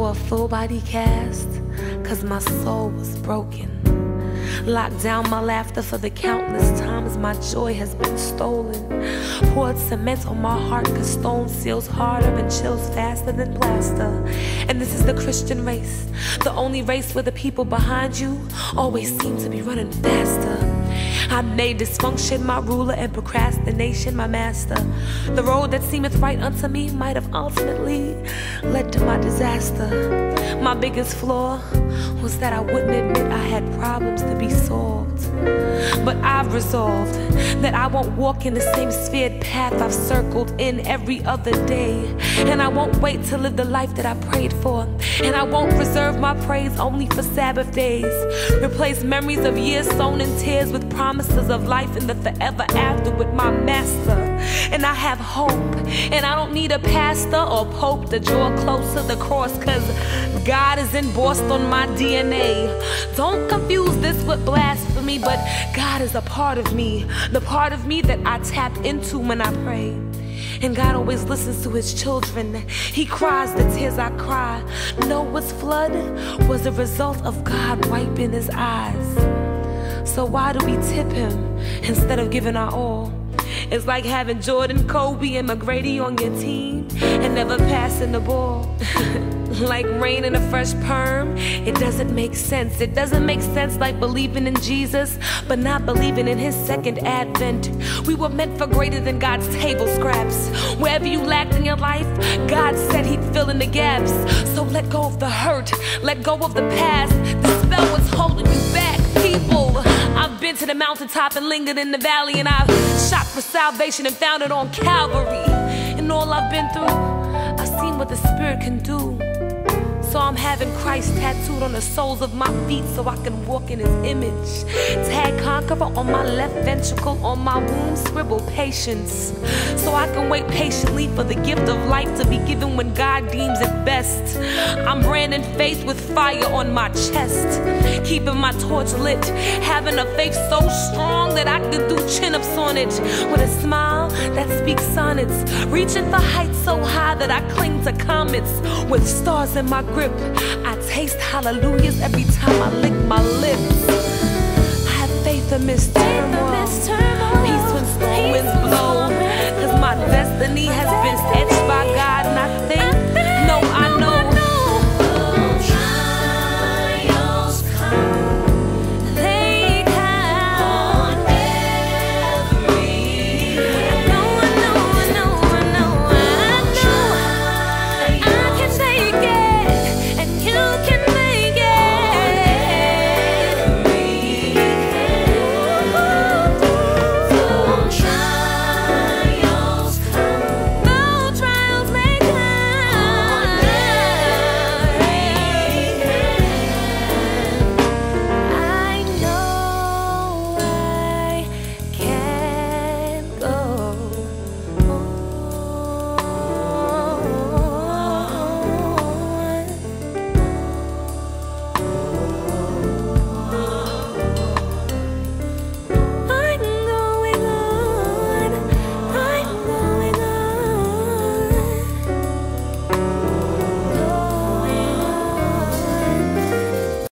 a full body cast, cause my soul was broken. Locked down my laughter for the countless times my joy has been stolen. Poured cement on my heart, cause stone seals harder and chills faster than plaster. And this is the Christian race, the only race where the people behind you always seem to be running faster. I made dysfunction my ruler and procrastination my master. The road that seemeth right unto me might have ultimately led to my disaster. My biggest flaw was that I wouldn't admit I had problems to be solved. But I've resolved that I won't walk in the same sphered path I've circled in every other day. And I won't wait to live the life that I prayed for. And I won't reserve my praise only for Sabbath days. Replace memories of years sown in tears with promises of life in the forever after with my master. And I have hope. And I don't need a pastor or pope to draw close to the cross. Cause God is embossed on my DNA. Don't confuse this with blasphemy, but God is a part of me. The part of me that I tap into when I pray. And God always listens to his children. He cries the tears I cry. Noah's flood was a result of God wiping his eyes. So why do we tip him instead of giving our all? It's like having Jordan, Kobe, and McGrady on your team and never passing the ball. like rain in a fresh perm. It doesn't make sense. It doesn't make sense like believing in Jesus, but not believing in his second advent. We were meant for greater than God's table scraps. Wherever you lacked in your life, God said he'd fill in the gaps. So let go of the hurt, let go of the past. The spell was holding you back, been to the mountaintop and lingered in the valley, and I've shot for salvation and found it on Calvary. And all I've been through, I've seen what the Spirit can do. So I'm having Christ tattooed on the soles of my feet so I can walk in his image. Tag conqueror on my left ventricle, on my womb, scribble patience. So I can wait patiently for the gift of life to be given when God deems it best. I'm branding faith with fire on my chest, keeping my torch lit, having a faith so strong that I can do chin ups on it with a smile that speaks sonnets, reaching for heights so high that I cling to comets with stars in my grip. I taste hallelujahs every time I